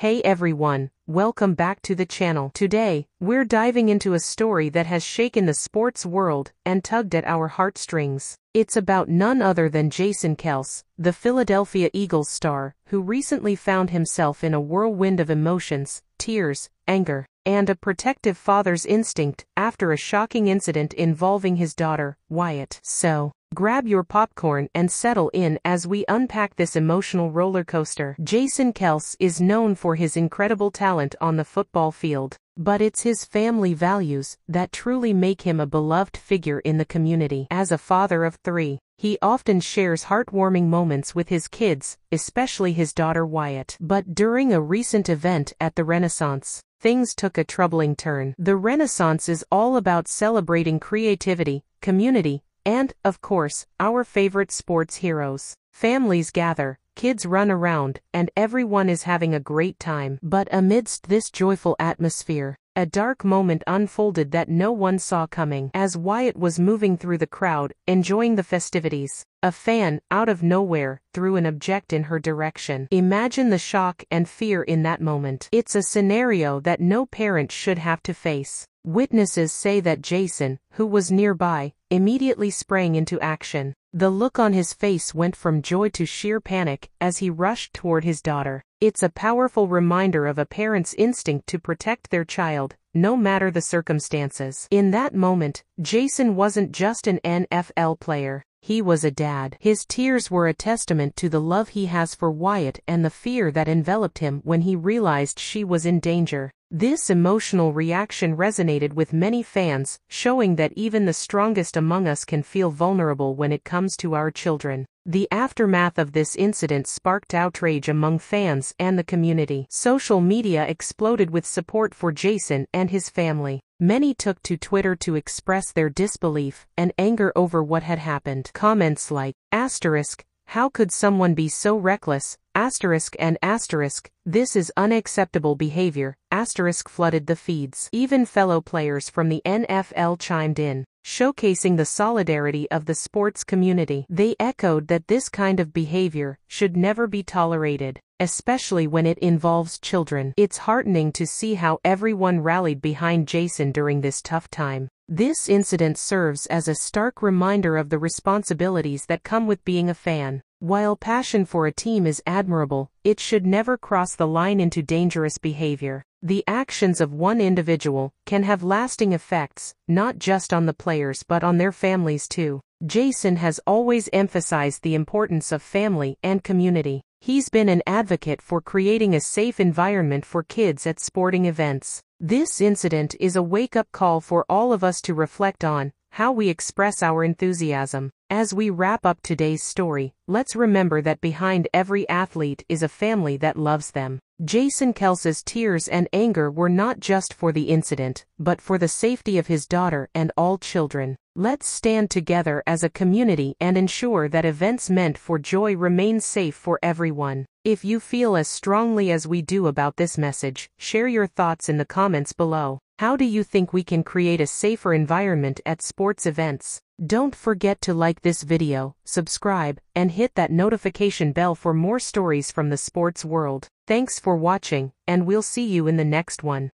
Hey everyone, welcome back to the channel. Today, we're diving into a story that has shaken the sports world and tugged at our heartstrings. It's about none other than Jason Kelce, the Philadelphia Eagles star, who recently found himself in a whirlwind of emotions, tears, anger, and a protective father's instinct after a shocking incident involving his daughter, Wyatt. So, Grab your popcorn and settle in as we unpack this emotional roller coaster. Jason Kelce is known for his incredible talent on the football field, but it's his family values that truly make him a beloved figure in the community. As a father of three, he often shares heartwarming moments with his kids, especially his daughter Wyatt. But during a recent event at the Renaissance, things took a troubling turn. The Renaissance is all about celebrating creativity, community, and, of course, our favorite sports heroes. Families gather, kids run around, and everyone is having a great time. But amidst this joyful atmosphere, a dark moment unfolded that no one saw coming. As Wyatt was moving through the crowd, enjoying the festivities, a fan, out of nowhere, threw an object in her direction. Imagine the shock and fear in that moment. It's a scenario that no parent should have to face. Witnesses say that Jason, who was nearby, immediately sprang into action. The look on his face went from joy to sheer panic as he rushed toward his daughter. It's a powerful reminder of a parent's instinct to protect their child, no matter the circumstances. In that moment, Jason wasn't just an NFL player. He was a dad. His tears were a testament to the love he has for Wyatt and the fear that enveloped him when he realized she was in danger. This emotional reaction resonated with many fans, showing that even the strongest among us can feel vulnerable when it comes to our children. The aftermath of this incident sparked outrage among fans and the community. Social media exploded with support for Jason and his family. Many took to Twitter to express their disbelief and anger over what had happened. Comments like, asterisk, how could someone be so reckless, asterisk and asterisk, this is unacceptable behavior, asterisk flooded the feeds. Even fellow players from the NFL chimed in, showcasing the solidarity of the sports community. They echoed that this kind of behavior should never be tolerated, especially when it involves children. It's heartening to see how everyone rallied behind Jason during this tough time. This incident serves as a stark reminder of the responsibilities that come with being a fan. While passion for a team is admirable, it should never cross the line into dangerous behavior. The actions of one individual can have lasting effects, not just on the players but on their families too. Jason has always emphasized the importance of family and community. He's been an advocate for creating a safe environment for kids at sporting events. This incident is a wake-up call for all of us to reflect on how we express our enthusiasm. As we wrap up today's story, let's remember that behind every athlete is a family that loves them. Jason Kelce's tears and anger were not just for the incident, but for the safety of his daughter and all children. Let's stand together as a community and ensure that events meant for joy remain safe for everyone. If you feel as strongly as we do about this message, share your thoughts in the comments below. How do you think we can create a safer environment at sports events? Don't forget to like this video, subscribe, and hit that notification bell for more stories from the sports world. Thanks for watching, and we'll see you in the next one.